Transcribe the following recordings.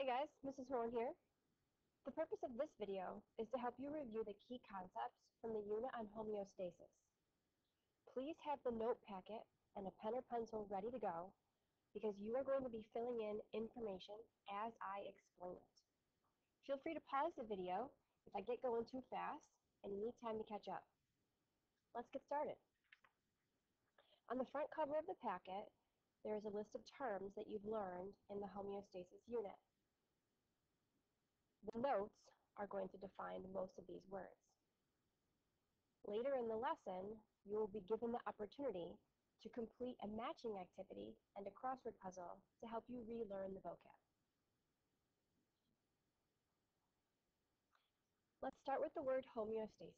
Hey guys, Mrs. Horn here. The purpose of this video is to help you review the key concepts from the unit on homeostasis. Please have the note packet and a pen or pencil ready to go because you are going to be filling in information as I explain it. Feel free to pause the video if I get going too fast and you need time to catch up. Let's get started. On the front cover of the packet, there is a list of terms that you've learned in the homeostasis unit. The notes are going to define most of these words. Later in the lesson, you will be given the opportunity to complete a matching activity and a crossword puzzle to help you relearn the vocab. Let's start with the word homeostasis.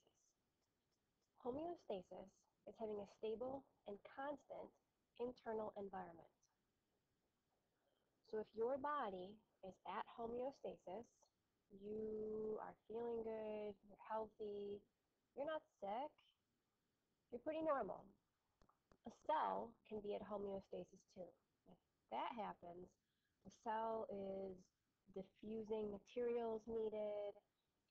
Homeostasis is having a stable and constant internal environment. So if your body is at homeostasis, you are feeling good, you're healthy, you're not sick, you're pretty normal. A cell can be at homeostasis too. If that happens, the cell is diffusing materials needed,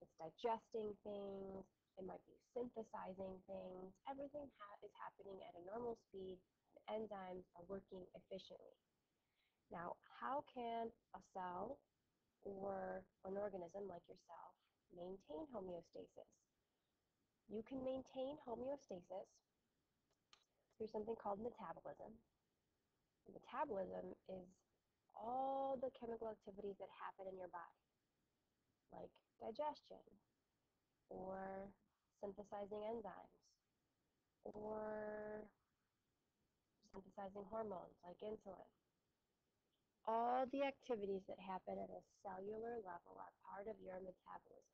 it's digesting things, it might be synthesizing things. Everything ha is happening at a normal speed, and enzymes are working efficiently. Now, how can a cell or an organism like yourself maintain homeostasis? You can maintain homeostasis through something called metabolism. Metabolism is all the chemical activities that happen in your body, like digestion, or synthesizing enzymes, or synthesizing hormones like insulin all the activities that happen at a cellular level are part of your metabolism.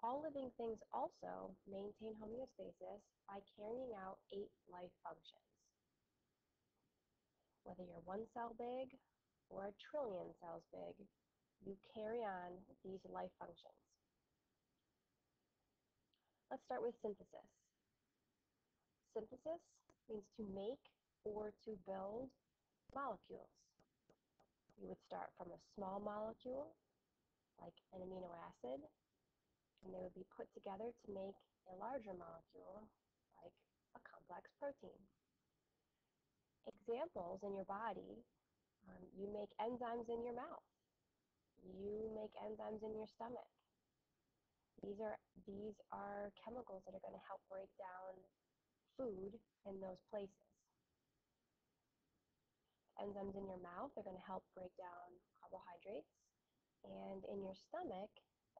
All living things also maintain homeostasis by carrying out eight life functions. Whether you're one cell big or a trillion cells big, you carry on these life functions. Let's start with synthesis. Synthesis means to make or to build molecules. You would start from a small molecule, like an amino acid, and they would be put together to make a larger molecule, like a complex protein. Examples in your body, um, you make enzymes in your mouth. You make enzymes in your stomach. These are, these are chemicals that are going to help break down food in those places. Enzymes in your mouth are going to help break down carbohydrates, and in your stomach,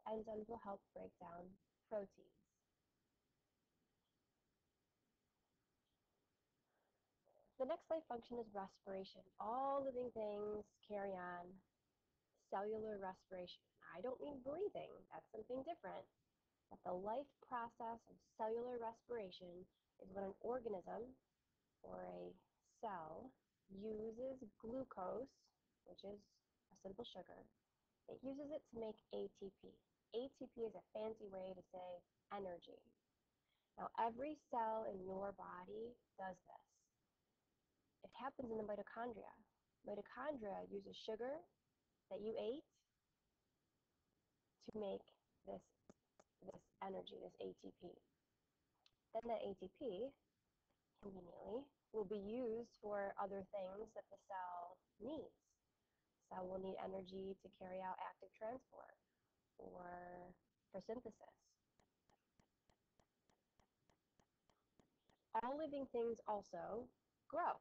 enzymes will help break down proteins. The next life function is respiration. All living things carry on cellular respiration. I don't mean breathing, that's something different. But the life process of cellular respiration is when an organism or a cell uses glucose, which is a simple sugar, it uses it to make ATP. ATP is a fancy way to say energy. Now, every cell in your body does this. It happens in the mitochondria. Mitochondria uses sugar that you ate to make this, this energy, this ATP. Then that ATP, conveniently, will be used for other things that the cell needs. The cell will need energy to carry out active transport or for synthesis. All living things also grow.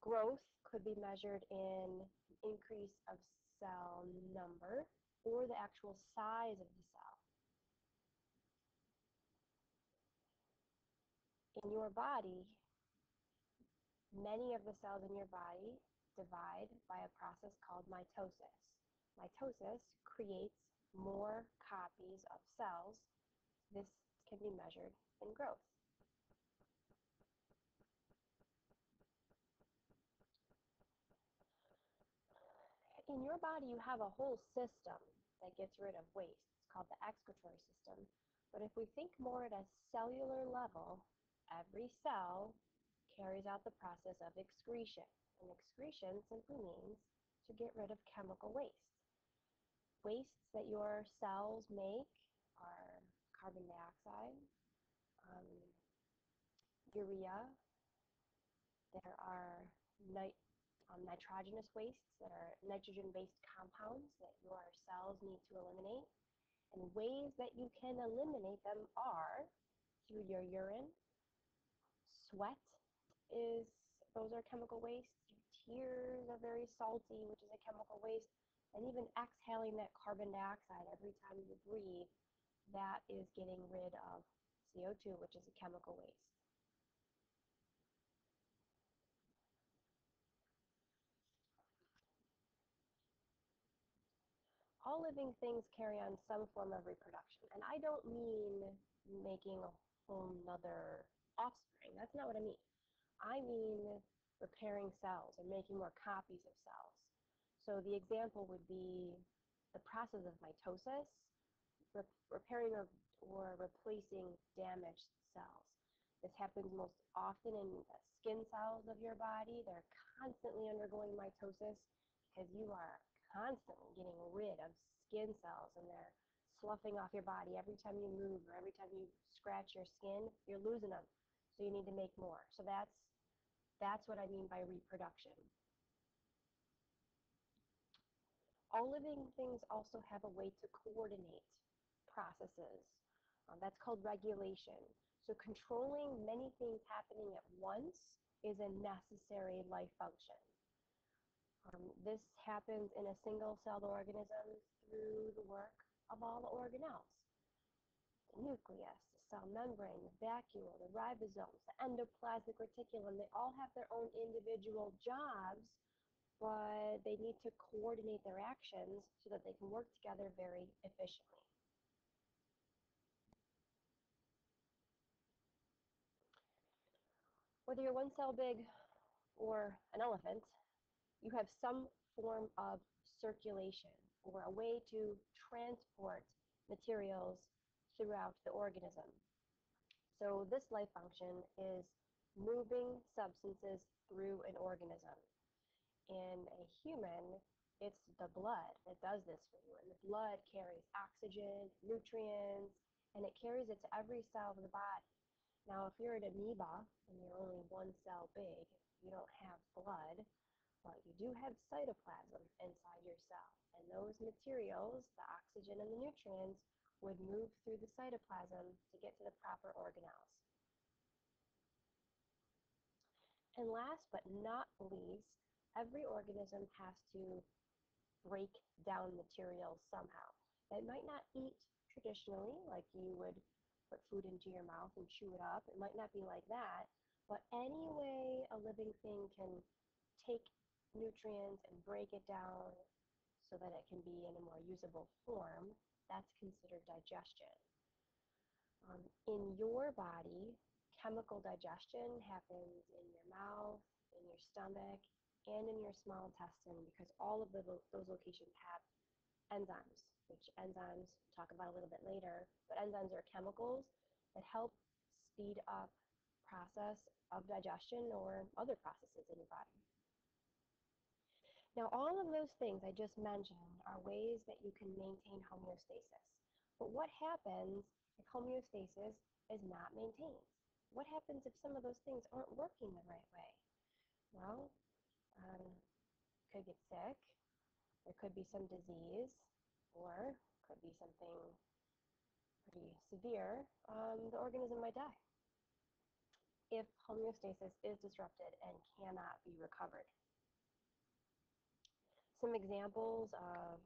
Growth could be measured in increase of cell number or the actual size of the cell. In your body, many of the cells in your body divide by a process called mitosis. Mitosis creates more copies of cells. This can be measured in growth. In your body, you have a whole system that gets rid of waste. It's called the excretory system. But if we think more at a cellular level, every cell carries out the process of excretion. And excretion simply means to get rid of chemical waste. Wastes that your cells make are carbon dioxide, um, urea, there are nit um, nitrogenous wastes that are nitrogen-based compounds that your cells need to eliminate. And ways that you can eliminate them are through your urine, sweat is, those are chemical wastes, tears are very salty, which is a chemical waste, and even exhaling that carbon dioxide every time you breathe, that is getting rid of CO2, which is a chemical waste. all living things carry on some form of reproduction. And I don't mean making a whole nother offspring. That's not what I mean. I mean repairing cells or making more copies of cells. So the example would be the process of mitosis, rep repairing or, or replacing damaged cells. This happens most often in skin cells of your body. They're constantly undergoing mitosis because you are constantly getting rid of skin cells and they're sloughing off your body every time you move or every time you scratch your skin, you're losing them. So you need to make more. So that's that's what I mean by reproduction. All living things also have a way to coordinate processes. Um, that's called regulation. So controlling many things happening at once is a necessary life function. Um, this happens in a single-celled organism through the work of all the organelles. The nucleus, the cell membrane, the vacuole, the ribosomes, the endoplasmic reticulum, they all have their own individual jobs, but they need to coordinate their actions so that they can work together very efficiently. Whether you're one cell big or an elephant, you have some form of circulation or a way to transport materials throughout the organism. So this life function is moving substances through an organism. In a human, it's the blood that does this for you. And the blood carries oxygen, nutrients, and it carries it to every cell of the body. Now, if you're an amoeba and you're only one cell big, you don't have blood, but you do have cytoplasm inside your cell. And those materials, the oxygen and the nutrients, would move through the cytoplasm to get to the proper organelles. And last but not least, every organism has to break down materials somehow. It might not eat traditionally, like you would put food into your mouth and chew it up. It might not be like that, but any way a living thing can take nutrients and break it down so that it can be in a more usable form, that's considered digestion. Um, in your body, chemical digestion happens in your mouth, in your stomach, and in your small intestine because all of the, those locations have enzymes, which enzymes we'll talk about a little bit later. But enzymes are chemicals that help speed up process of digestion or other processes in your body. Now, all of those things I just mentioned are ways that you can maintain homeostasis. But what happens if homeostasis is not maintained? What happens if some of those things aren't working the right way? Well, um, could get sick, there could be some disease, or could be something pretty severe, um, the organism might die if homeostasis is disrupted and cannot be recovered some examples of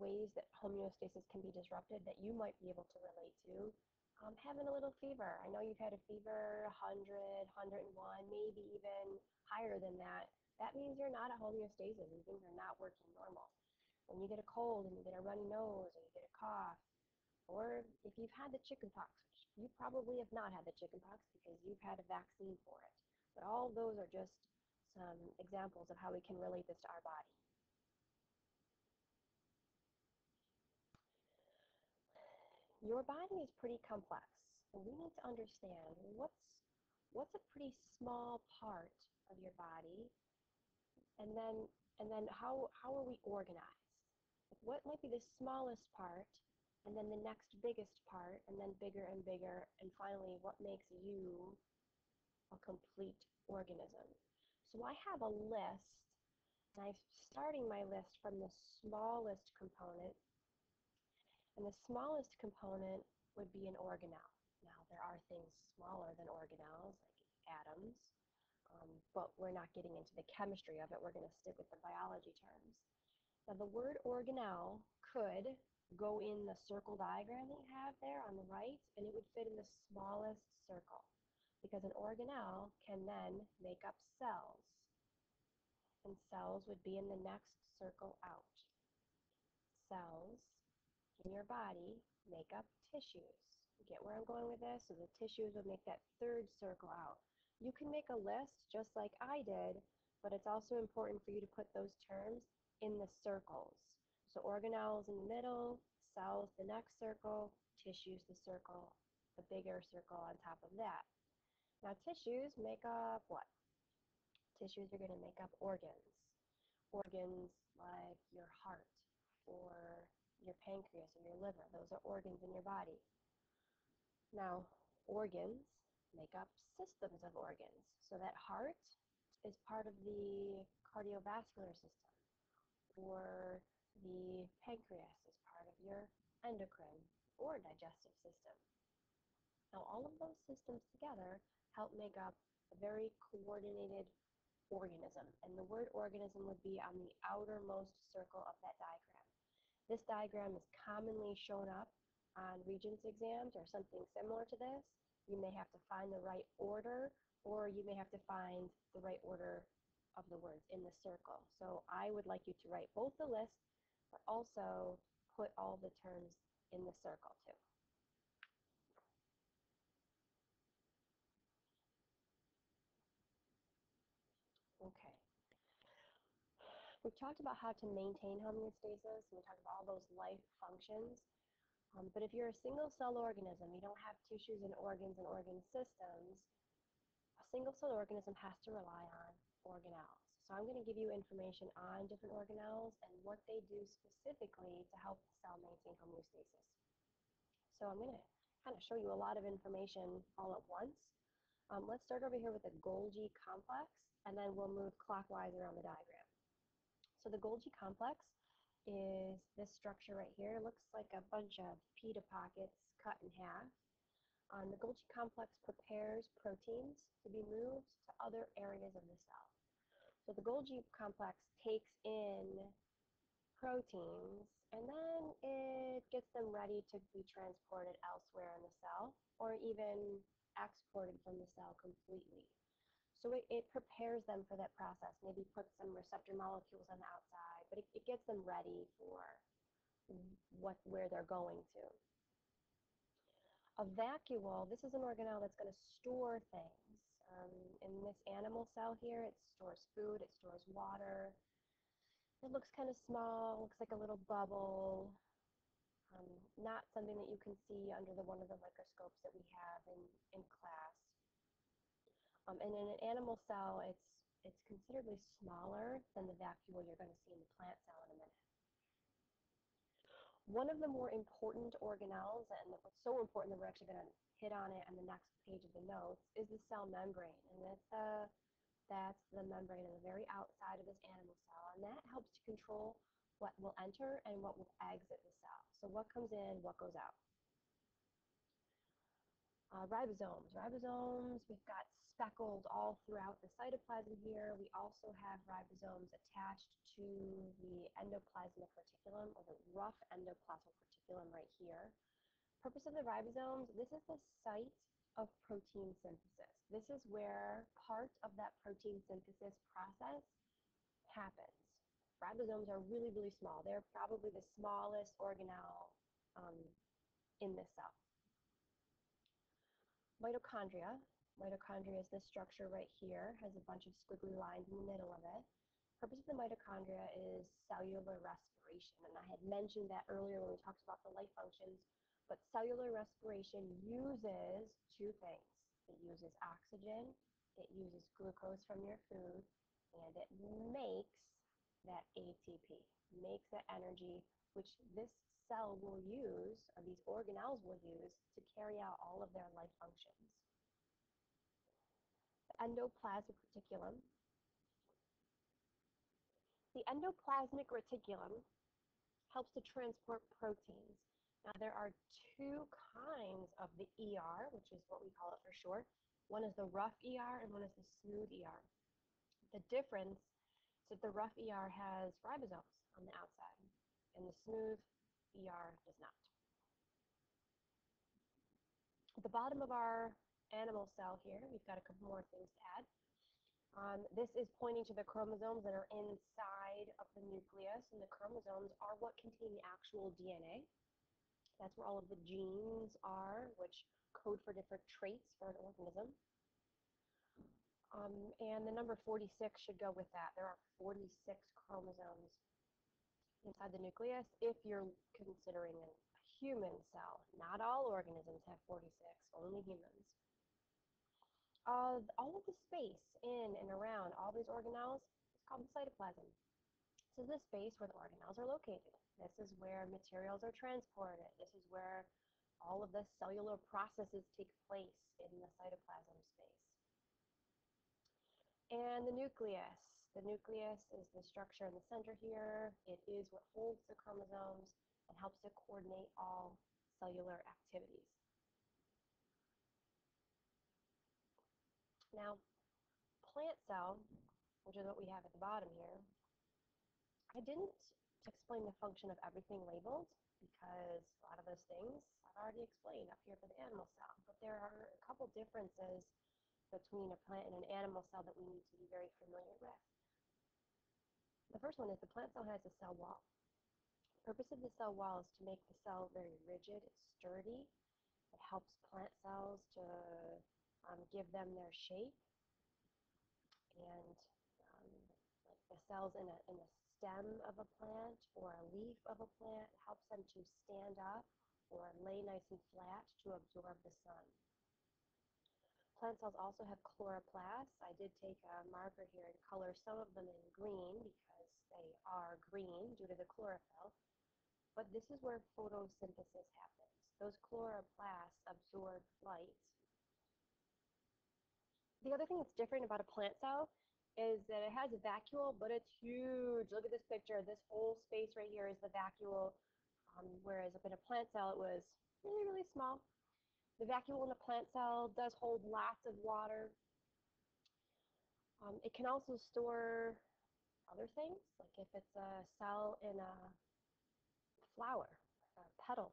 ways that homeostasis can be disrupted that you might be able to relate to. Um, having a little fever. I know you've had a fever 100, 101, maybe even higher than that. That means you're not at homeostasis and things are not working normal. When you get a cold and you get a runny nose and you get a cough, or if you've had the chickenpox, which you probably have not had the chickenpox because you've had a vaccine for it. But all those are just some examples of how we can relate this to our body. Your body is pretty complex, we need to understand what's what's a pretty small part of your body, and then and then how how are we organized? What might be the smallest part, and then the next biggest part, and then bigger and bigger, and finally what makes you a complete organism. So I have a list, and I'm starting my list from the smallest component, and the smallest component would be an organelle. Now there are things smaller than organelles, like atoms, um, but we're not getting into the chemistry of it. We're going to stick with the biology terms. Now the word organelle could go in the circle diagram that you have there on the right, and it would fit in the smallest circle because an organelle can then make up cells. And cells would be in the next circle out. Cells in your body make up tissues. You get where I'm going with this? So the tissues would make that third circle out. You can make a list just like I did, but it's also important for you to put those terms in the circles. So organelles in the middle, cells the next circle, tissues the circle, the bigger circle on top of that. Now tissues make up what? Tissues are going to make up organs. Organs like your heart or your pancreas or your liver. Those are organs in your body. Now, organs make up systems of organs. So that heart is part of the cardiovascular system, or the pancreas is part of your endocrine or digestive system. Now, all of those systems together help make up a very coordinated organism. And the word organism would be on the outermost circle of that diagram. This diagram is commonly shown up on Regents exams or something similar to this. You may have to find the right order or you may have to find the right order of the words in the circle. So I would like you to write both the list, but also put all the terms in the circle too. Okay. We've talked about how to maintain homeostasis, and we talked about all those life functions. Um, but if you're a single cell organism, you don't have tissues and organs and organ systems, a single cell organism has to rely on organelles. So I'm going to give you information on different organelles and what they do specifically to help the cell maintain homeostasis. So I'm going to kind of show you a lot of information all at once. Um, let's start over here with the Golgi complex and then we'll move clockwise around the diagram. So the Golgi complex is this structure right here. It looks like a bunch of pita pockets cut in half. Um, the Golgi complex prepares proteins to be moved to other areas of the cell. So the Golgi complex takes in proteins and then it gets them ready to be transported elsewhere in the cell or even exported from the cell completely. So it, it prepares them for that process, maybe puts some receptor molecules on the outside, but it, it gets them ready for what where they're going to. A vacuole, this is an organelle that's going to store things. Um, in this animal cell here, it stores food, it stores water. It looks kind of small, looks like a little bubble. Um, not something that you can see under the one of the microscopes that we have in, in class. Um, and in an animal cell, it's, it's considerably smaller than the vacuole you're going to see in the plant cell in a minute. One of the more important organelles, and what's so important that we're actually going to hit on it on the next page of the notes, is the cell membrane. And that's, uh, that's the membrane on the very outside of this animal cell. And that helps to control what will enter and what will exit the cell. So what comes in, what goes out. Uh, ribosomes. Ribosomes, we've got speckled all throughout the cytoplasm here. We also have ribosomes attached to the endoplasmic reticulum, or the rough endoplasmic reticulum right here. Purpose of the ribosomes, this is the site of protein synthesis. This is where part of that protein synthesis process happens. Ribosomes are really, really small. They're probably the smallest organelle um, in the cell. Mitochondria. Mitochondria is this structure right here, has a bunch of squiggly lines in the middle of it. Purpose of the mitochondria is cellular respiration, and I had mentioned that earlier when we talked about the life functions, but cellular respiration uses two things. it uses oxygen, it uses glucose from your food, and it makes that ATP, makes that energy which this cell will use, or these organelles will use, to carry out all of their life functions. The endoplasmic reticulum. The endoplasmic reticulum helps to transport proteins. Now there are two kinds of the ER, which is what we call it for short. One is the rough ER and one is the smooth ER. The difference is that the rough ER has ribosomes on the outside and the smooth ER does not. At the bottom of our animal cell here, we've got a couple more things to add. Um, this is pointing to the chromosomes that are inside of the nucleus, and the chromosomes are what contain the actual DNA. That's where all of the genes are, which code for different traits for an organism. Um, and the number 46 should go with that. There are 46 chromosomes inside the nucleus if you're considering a human cell. Not all organisms have 46, only humans. Uh, all of the space in and around all these organelles is called the cytoplasm. This is the space where the organelles are located. This is where materials are transported. This is where all of the cellular processes take place in the cytoplasm space. And the nucleus. The nucleus is the structure in the center here. It is what holds the chromosomes and helps to coordinate all cellular activities. Now, plant cell, which is what we have at the bottom here, I didn't explain the function of everything labeled because a lot of those things I've already explained up here for the animal cell. But there are a couple differences between a plant and an animal cell that we need to be very familiar with. The first one is the plant cell has a cell wall. The purpose of the cell wall is to make the cell very rigid, sturdy. It helps plant cells to um, give them their shape. And um, like the cells in a, in a stem of a plant or a leaf of a plant helps them to stand up or lay nice and flat to absorb the sun. Plant cells also have chloroplasts. I did take a marker here and color some of them in green because they are green due to the chlorophyll. But this is where photosynthesis happens. Those chloroplasts absorb light the other thing that's different about a plant cell is that it has a vacuole, but it's huge. Look at this picture. This whole space right here is the vacuole, um, whereas up in a plant cell, it was really, really small. The vacuole in a plant cell does hold lots of water. Um, it can also store other things, like if it's a cell in a flower, a petal.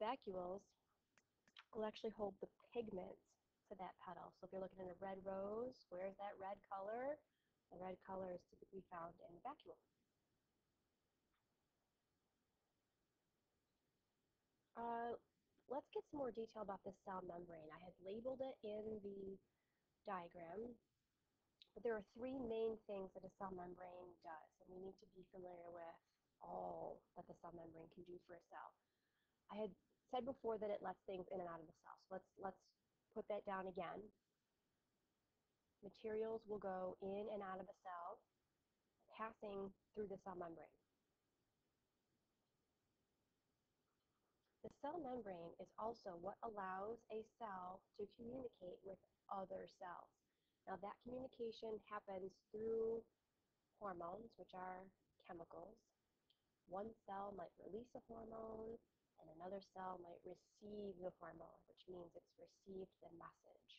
Vacuoles will actually hold the pigment to that petal. So if you're looking at a red rose, where's that red color? The red color is typically found in the vacuole. Uh, let's get some more detail about this cell membrane. I had labeled it in the diagram, but there are three main things that a cell membrane does, and we need to be familiar with all that the cell membrane can do for a cell. I had said before that it lets things in and out of the cell. So let's let's put that down again. Materials will go in and out of a cell, passing through the cell membrane. The cell membrane is also what allows a cell to communicate with other cells. Now that communication happens through hormones, which are chemicals. One cell might release a hormone, and another cell might receive the hormone, which means it's received the message.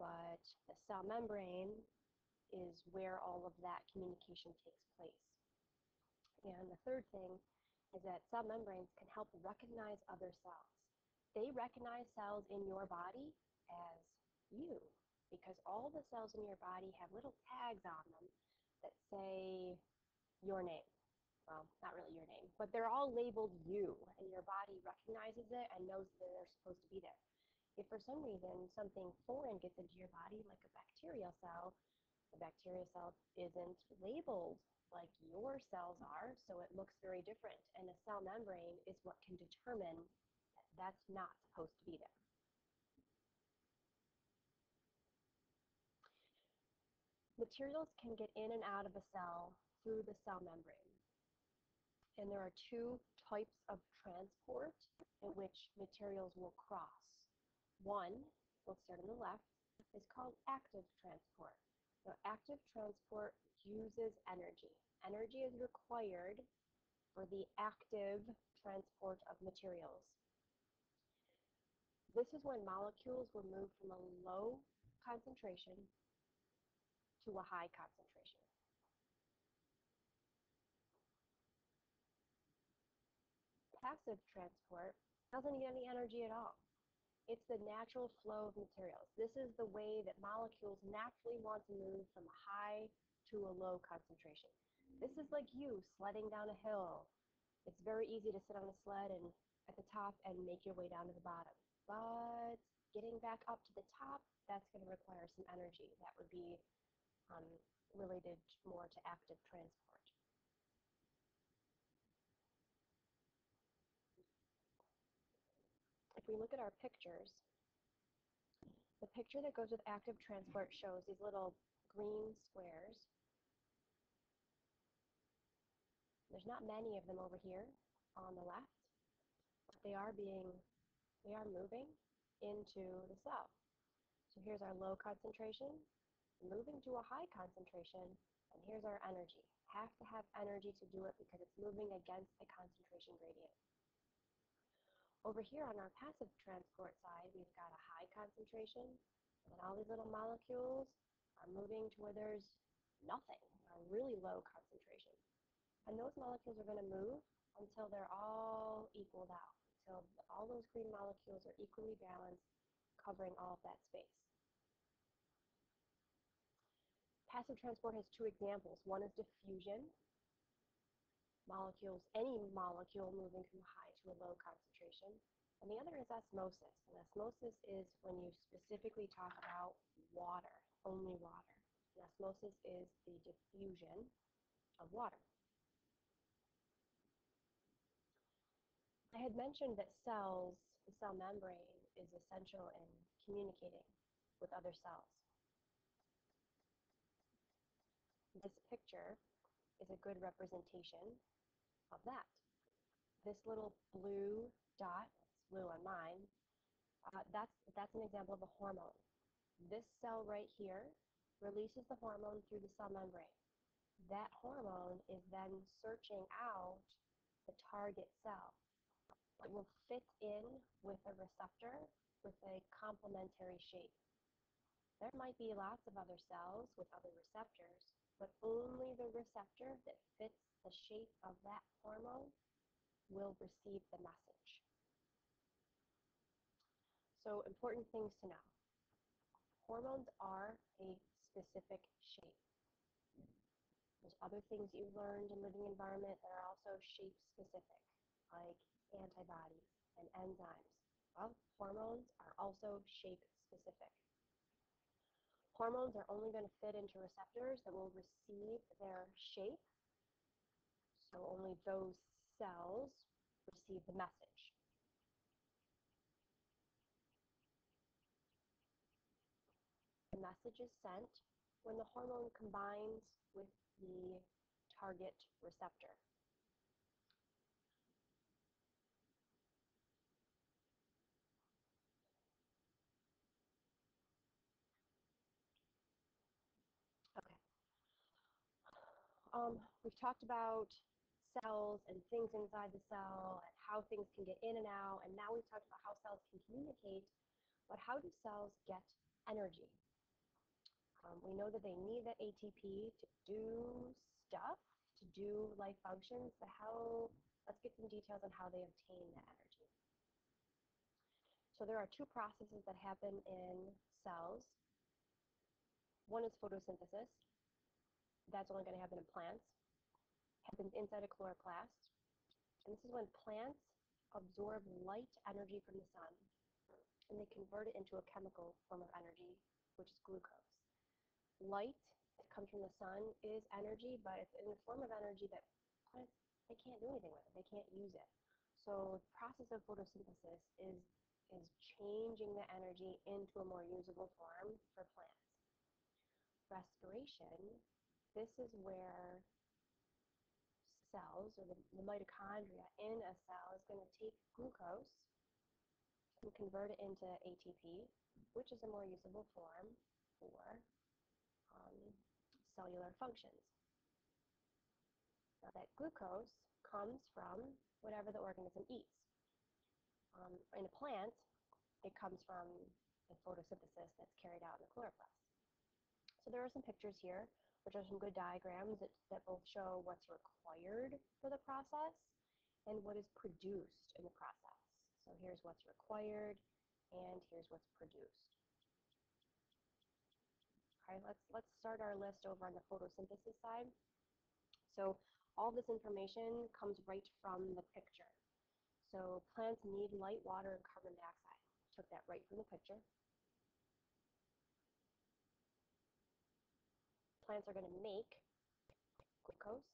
But the cell membrane is where all of that communication takes place. And the third thing is that cell membranes can help recognize other cells. They recognize cells in your body as you because all the cells in your body have little tags on them that say your name well, not really your name, but they're all labeled you, and your body recognizes it and knows that they're supposed to be there. If for some reason something foreign gets into your body, like a bacterial cell, the bacterial cell isn't labeled like your cells are, so it looks very different. And a cell membrane is what can determine that that's not supposed to be there. Materials can get in and out of a cell through the cell membrane. And there are two types of transport in which materials will cross. One, we'll start on the left, is called active transport. Now, active transport uses energy. Energy is required for the active transport of materials. This is when molecules will move from a low concentration to a high concentration. Passive transport doesn't need any energy at all. It's the natural flow of materials. This is the way that molecules naturally want to move from a high to a low concentration. This is like you sledding down a hill. It's very easy to sit on a sled and at the top and make your way down to the bottom. But getting back up to the top, that's going to require some energy. That would be um, related more to active transport. If we look at our pictures, the picture that goes with active transport shows these little green squares. There's not many of them over here on the left, but they are being, they are moving into the cell. So here's our low concentration, moving to a high concentration, and here's our energy. Have to have energy to do it because it's moving against the concentration gradient. Over here on our passive transport side, we've got a high concentration, and all these little molecules are moving to where there's nothing, a really low concentration. And those molecules are going to move until they're all equaled out, until all those green molecules are equally balanced, covering all of that space. Passive transport has two examples. One is diffusion, molecules, any molecule moving from high to a low concentration. And the other is osmosis. And osmosis is when you specifically talk about water, only water. And osmosis is the diffusion of water. I had mentioned that cells, the cell membrane, is essential in communicating with other cells. This picture is a good representation of that. This little blue dot, it's blue on mine, uh, that's, that's an example of a hormone. This cell right here releases the hormone through the cell membrane. That hormone is then searching out the target cell. It will fit in with a receptor with a complementary shape. There might be lots of other cells with other receptors, but only the receptor that fits the shape of that hormone will receive the message. So important things to know. Hormones are a specific shape. There's other things you've learned in living environment that are also shape specific, like antibodies and enzymes. Well, hormones are also shape specific. Hormones are only going to fit into receptors that will receive their shape so only those cells receive the message. The message is sent when the hormone combines with the target receptor. Okay. Um, we've talked about cells and things inside the cell and how things can get in and out. And now we've talked about how cells can communicate, but how do cells get energy? Um, we know that they need that ATP to do stuff, to do life functions, but how, let's get some details on how they obtain that energy. So there are two processes that happen in cells. One is photosynthesis. That's only going to happen in plants happens inside a chloroplast. And this is when plants absorb light energy from the sun and they convert it into a chemical form of energy, which is glucose. Light that comes from the sun is energy, but it's in a form of energy that plants, they can't do anything with it. They can't use it. So the process of photosynthesis is, is changing the energy into a more usable form for plants. respiration, this is where cells, or the, the mitochondria in a cell, is going to take glucose and convert it into ATP, which is a more usable form for um, cellular functions. Now that glucose comes from whatever the organism eats. Um, in a plant, it comes from the photosynthesis that's carried out in the chloroplast. So there are some pictures here which are some good diagrams that, that both show what's required for the process and what is produced in the process. So here's what's required and here's what's produced. All right, let's, let's start our list over on the photosynthesis side. So all this information comes right from the picture. So plants need light, water, and carbon dioxide. Took that right from the picture. Plants are going to make glucose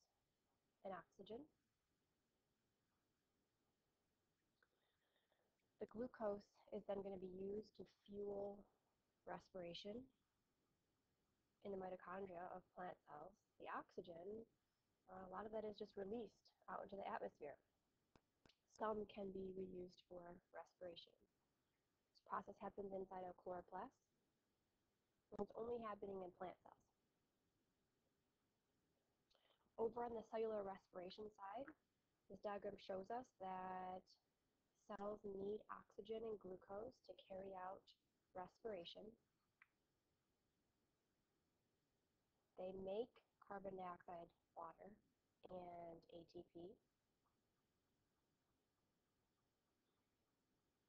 and oxygen. The glucose is then going to be used to fuel respiration in the mitochondria of plant cells. The oxygen, uh, a lot of that is just released out into the atmosphere. Some can be reused for respiration. This process happens inside a chloroplast. It's only happening in plant cells. Over on the cellular respiration side, this diagram shows us that cells need oxygen and glucose to carry out respiration. They make carbon dioxide, water, and ATP.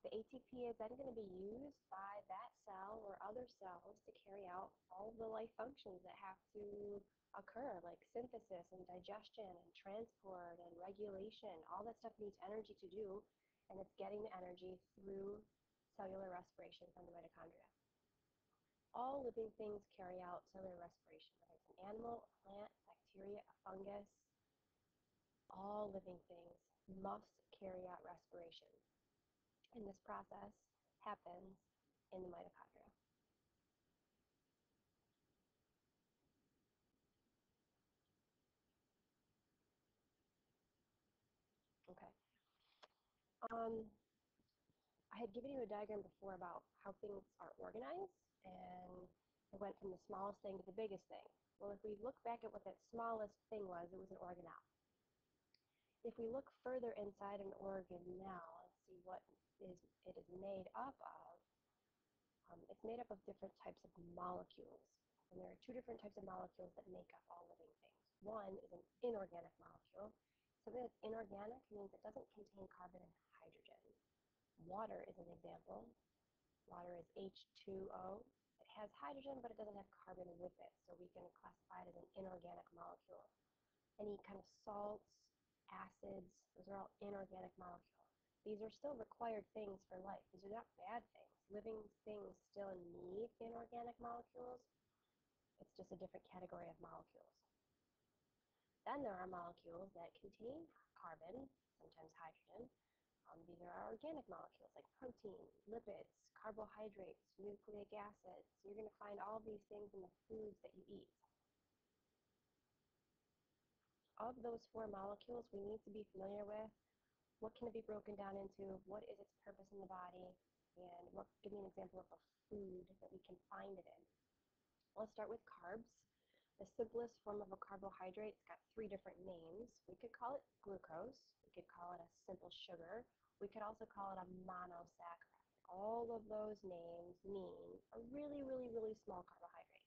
The ATP is then going to be used by that cell or other cells to carry out all the life functions that have to occur, like synthesis and digestion and transport and regulation. All that stuff needs energy to do, and it's getting the energy through cellular respiration from the mitochondria. All living things carry out cellular respiration, whether it's an animal, a plant, bacteria, a fungus. All living things must carry out respiration. And this process happens in the mitochondria. Okay. Um, I had given you a diagram before about how things are organized, and it went from the smallest thing to the biggest thing. Well, if we look back at what that smallest thing was, it was an organelle. If we look further inside an organelle see what is it is made up of, um, it's made up of different types of molecules. And there are two different types of molecules that make up all living things. One is an inorganic molecule. Something that's inorganic means it doesn't contain carbon and hydrogen. Water is an example. Water is H2O. It has hydrogen, but it doesn't have carbon with it, so we can classify it as an inorganic molecule. Any kind of salts, acids, those are all inorganic molecules. These are still required things for life. These are not bad things. Living things still need inorganic molecules. It's just a different category of molecules. Then there are molecules that contain carbon, sometimes hydrogen, um, these are our organic molecules like protein, lipids, carbohydrates, nucleic acids. You're going to find all these things in the foods that you eat. Of those four molecules, we need to be familiar with what can it be broken down into, what is its purpose in the body, and what, give me an example of a food that we can find it in. Let's start with carbs. The simplest form of a carbohydrate, it's got three different names. We could call it glucose, we could call it a simple sugar, we could also call it a monosaccharide. All of those names mean a really, really, really small carbohydrate.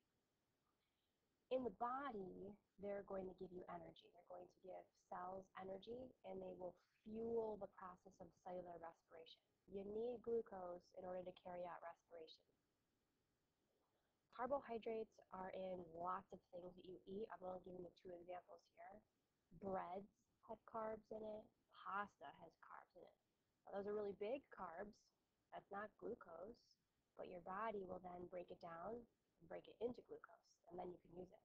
In the body, they're going to give you energy. They're going to give cells energy, and they will fuel the process of cellular respiration. You need glucose in order to carry out respiration. Carbohydrates are in lots of things that you eat. I'm only giving you two examples here. Breads have carbs in it. Pasta has carbs in it. Those are really big carbs. That's not glucose, but your body will then break it down and break it into glucose, and then you can use it.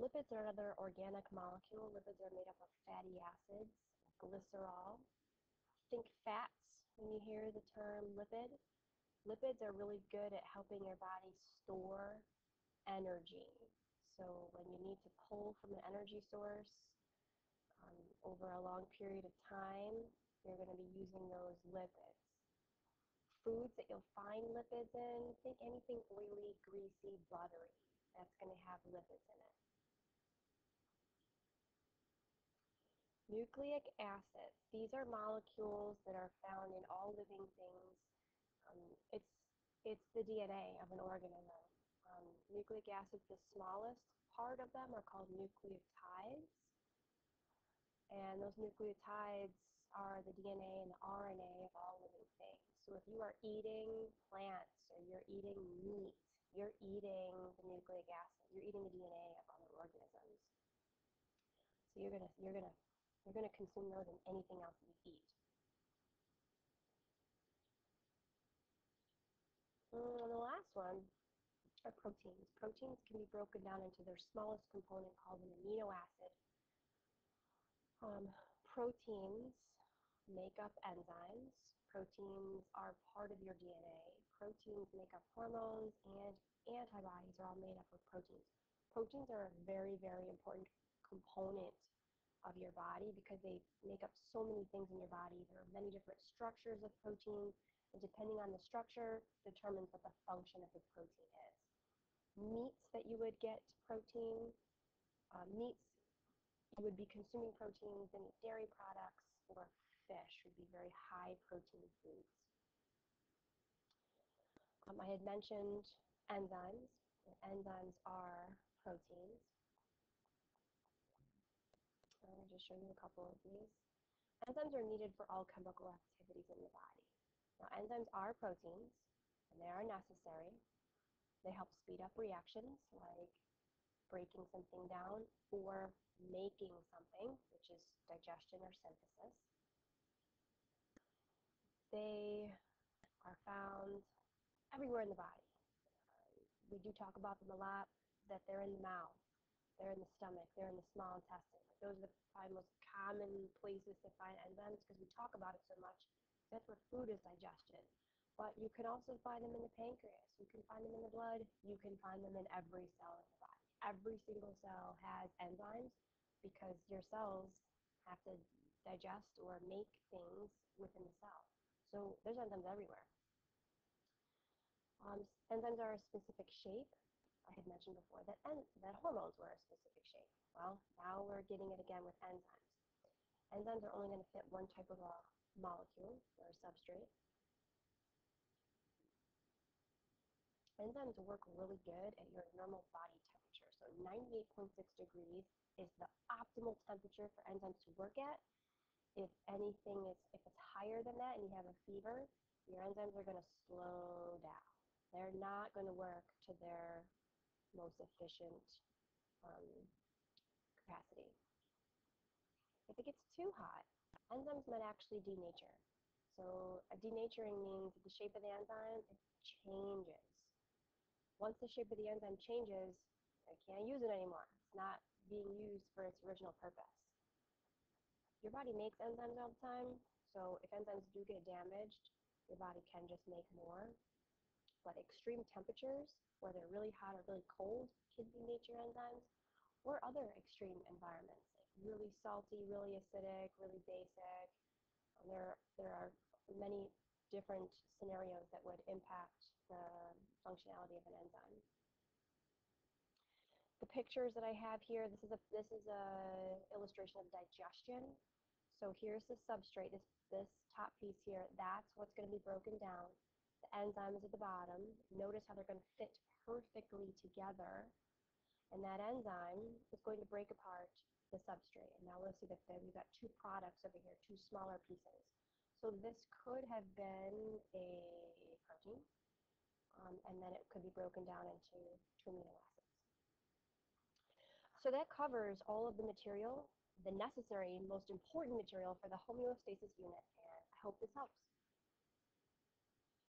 Lipids are another organic molecule. Lipids are made up of fatty acids, glycerol. Think fats when you hear the term lipid. lipids are really good at helping your body store energy. So when you need to pull from an energy source um, over a long period of time, you're going to be using those lipids. Foods that you'll find lipids in, think anything oily, greasy, buttery. That's going to have lipids in it. Nucleic acids. These are molecules that are found in all living things. Um, it's, it's the DNA of an organism. Um, nucleic acids, the smallest part of them are called nucleotides. And those nucleotides are the DNA and the RNA of all living things. So if you are eating plants or you're eating meat, you're eating the nucleic acid, you're eating the DNA of other organisms. So you're gonna you're gonna you're going to consume those in anything else that you eat. And the last one are proteins. Proteins can be broken down into their smallest component called an amino acid. Um, proteins make up enzymes. Proteins are part of your DNA. Proteins make up hormones and antibodies are all made up of proteins. Proteins are a very, very important component of your body because they make up so many things in your body. There are many different structures of protein, and depending on the structure, determines what the function of the protein is. Meats that you would get protein, uh, meats, you would be consuming proteins in dairy products or fish would be very high protein foods. Um, I had mentioned enzymes. Enzymes are proteins. I'm going to just show you a couple of these. Enzymes are needed for all chemical activities in the body. Now, enzymes are proteins, and they are necessary. They help speed up reactions like breaking something down or making something, which is digestion or synthesis. They are found everywhere in the body. Uh, we do talk about them a lot, that they're in the mouth, they're in the stomach, they're in the small intestine. Those are the probably most common places to find enzymes because we talk about it so much. That's where food is digested. But you can also find them in the pancreas. You can find them in the blood. You can find them in every cell in the body. Every single cell has enzymes because your cells have to digest or make things within the cell. So there's enzymes everywhere. Um, enzymes are a specific shape I had mentioned before that, en- that hormones were a specific shape. Well, now we're getting it again with enzymes. Enzymes are only going to fit one type of a molecule or a substrate. Enzymes work really good at your normal body temperature. So 98.6 degrees is the optimal temperature for enzymes to work at. If anything is, if it's higher than that and you have a fever, your enzymes are going to slow down. They're not going to work to their most efficient um, capacity. If it gets too hot, enzymes might actually denature. So a denaturing means the shape of the enzyme it changes. Once the shape of the enzyme changes, I can't use it anymore. It's not being used for its original purpose. Your body makes enzymes all the time, so if enzymes do get damaged, your body can just make more. But extreme temperatures where they're really hot or really cold can denature enzymes, or other extreme environments, like really salty, really acidic, really basic. There, there are many different scenarios that would impact the functionality of an enzyme. The pictures that I have here, this is a this is a illustration of digestion. So here's the substrate, this this top piece here, that's what's going to be broken down. The enzyme is at the bottom. Notice how they're going to fit perfectly together. And that enzyme is going to break apart the substrate. And now we'll see that we've got two products over here, two smaller pieces. So this could have been a protein, um, and then it could be broken down into two amino acids. So that covers all of the material, the necessary, most important material for the homeostasis unit, and I hope this helps.